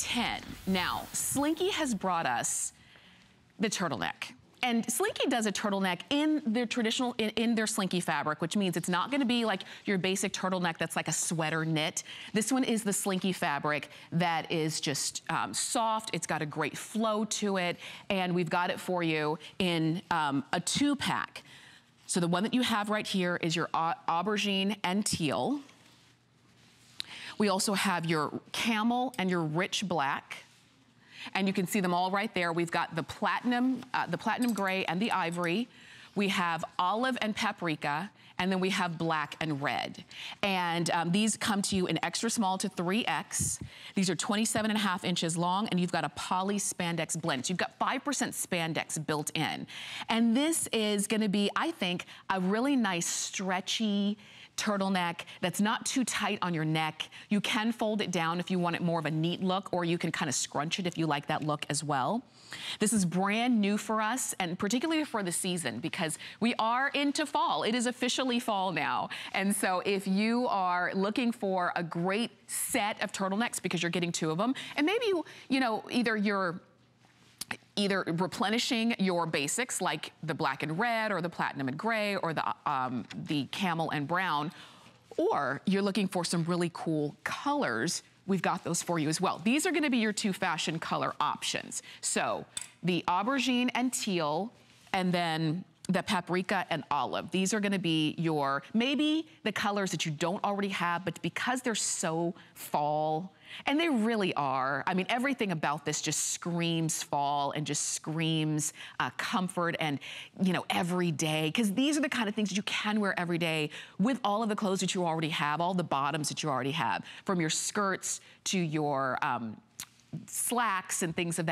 10. Now, Slinky has brought us the turtleneck. And Slinky does a turtleneck in their traditional, in, in, their Slinky fabric, which means it's not gonna be like your basic turtleneck that's like a sweater knit. This one is the Slinky fabric that is just um, soft. It's got a great flow to it. And we've got it for you in um, a two pack. So the one that you have right here is your aubergine and teal. We also have your camel and your rich black. And you can see them all right there. We've got the platinum, uh, the platinum gray and the ivory. We have olive and paprika, and then we have black and red. And um, these come to you in extra small to 3X. These are 27 and a half inches long, and you've got a poly spandex blend. So you've got 5% spandex built in. And this is gonna be, I think, a really nice stretchy, turtleneck that's not too tight on your neck. You can fold it down if you want it more of a neat look, or you can kind of scrunch it if you like that look as well. This is brand new for us, and particularly for the season, because we are into fall. It is officially fall now. And so if you are looking for a great set of turtlenecks, because you're getting two of them, and maybe, you, you know, either you're either replenishing your basics like the black and red or the platinum and gray or the, um, the camel and brown, or you're looking for some really cool colors, we've got those for you as well. These are gonna be your two fashion color options. So the aubergine and teal, and then the paprika and olive. These are gonna be your, maybe the colors that you don't already have, but because they're so fall, and they really are. I mean, everything about this just screams fall and just screams uh, comfort and, you know, every day. Because these are the kind of things that you can wear every day with all of the clothes that you already have, all the bottoms that you already have, from your skirts to your um, slacks and things of that